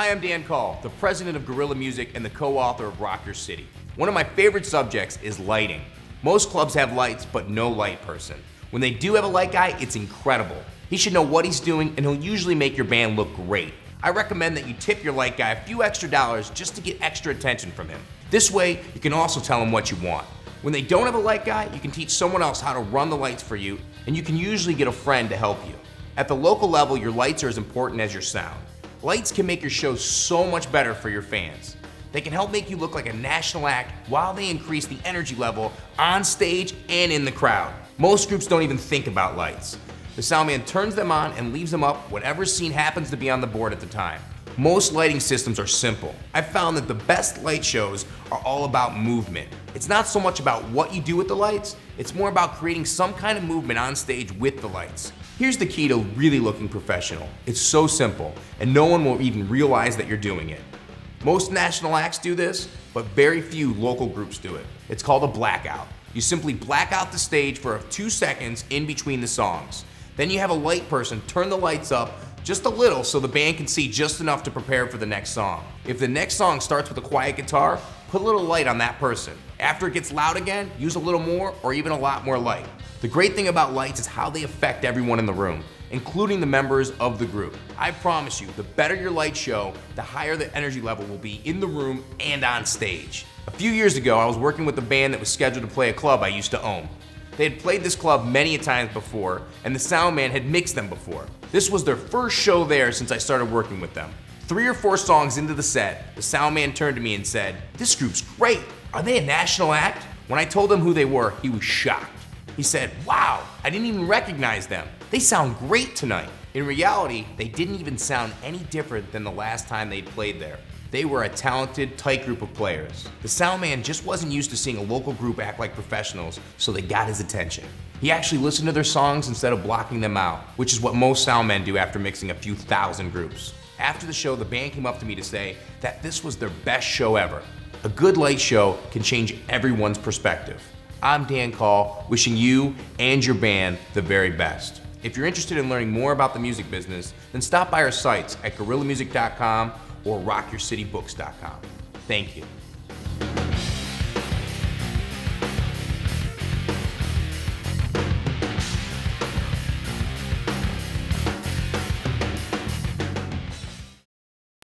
Hi, I'm Dan Cull, the president of Gorilla Music and the co-author of Rock Your City. One of my favorite subjects is lighting. Most clubs have lights, but no light person. When they do have a light guy, it's incredible. He should know what he's doing and he'll usually make your band look great. I recommend that you tip your light guy a few extra dollars just to get extra attention from him. This way, you can also tell him what you want. When they don't have a light guy, you can teach someone else how to run the lights for you, and you can usually get a friend to help you. At the local level, your lights are as important as your sound. Lights can make your show so much better for your fans. They can help make you look like a national act while they increase the energy level on stage and in the crowd. Most groups don't even think about lights. The soundman turns them on and leaves them up whatever scene happens to be on the board at the time. Most lighting systems are simple. I've found that the best light shows are all about movement. It's not so much about what you do with the lights, it's more about creating some kind of movement on stage with the lights. Here's the key to really looking professional. It's so simple, and no one will even realize that you're doing it. Most national acts do this, but very few local groups do it. It's called a blackout. You simply black out the stage for two seconds in between the songs. Then you have a light person turn the lights up just a little so the band can see just enough to prepare for the next song. If the next song starts with a quiet guitar, put a little light on that person. After it gets loud again, use a little more or even a lot more light. The great thing about lights is how they affect everyone in the room, including the members of the group. I promise you, the better your light show, the higher the energy level will be in the room and on stage. A few years ago, I was working with a band that was scheduled to play a club I used to own. They had played this club many times before, and the sound man had mixed them before. This was their first show there since I started working with them. Three or four songs into the set, the sound man turned to me and said, This group's great. Are they a national act? When I told him who they were, he was shocked. He said, Wow, I didn't even recognize them. They sound great tonight. In reality, they didn't even sound any different than the last time they played there. They were a talented, tight group of players. The sound man just wasn't used to seeing a local group act like professionals, so they got his attention. He actually listened to their songs instead of blocking them out, which is what most sound men do after mixing a few thousand groups. After the show, the band came up to me to say that this was their best show ever. A good light show can change everyone's perspective. I'm Dan Cull, wishing you and your band the very best. If you're interested in learning more about the music business, then stop by our sites at gorillamusic.com or rockyourcitybooks.com. Thank you.